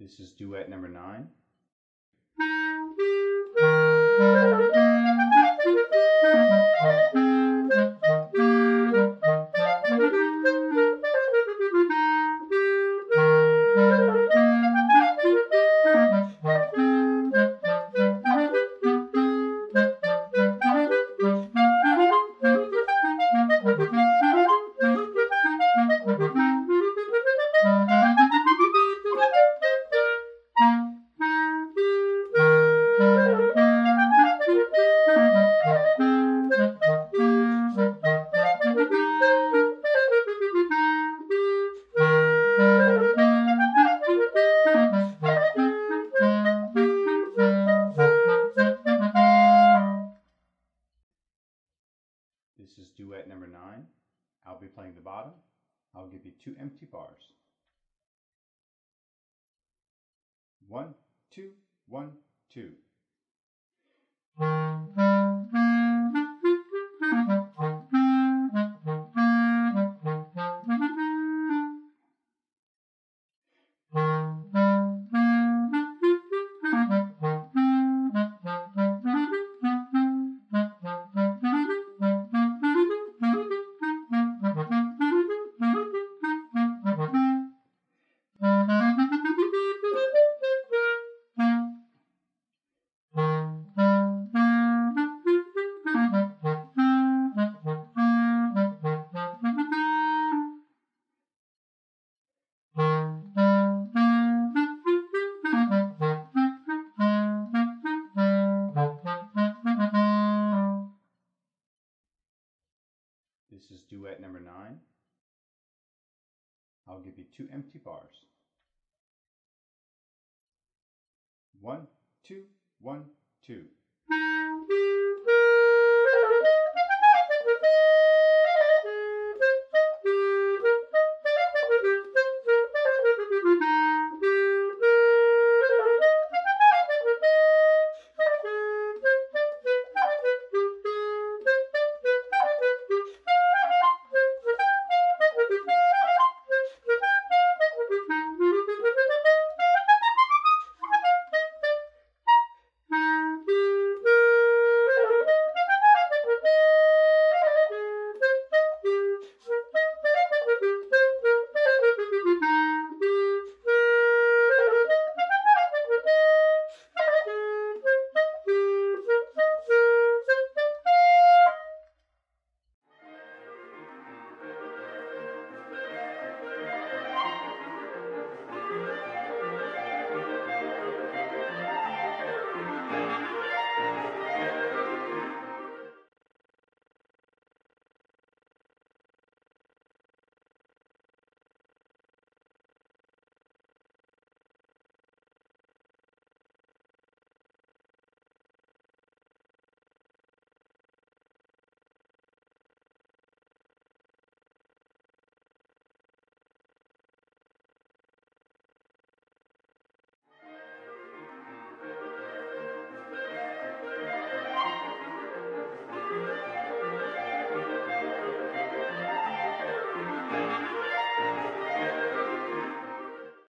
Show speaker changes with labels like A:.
A: This is duet number nine. duet number nine. I'll be playing the bottom. I'll give you two empty bars. One, two, one, two. This is duet number nine. I'll give you two empty bars. One, two, one, two.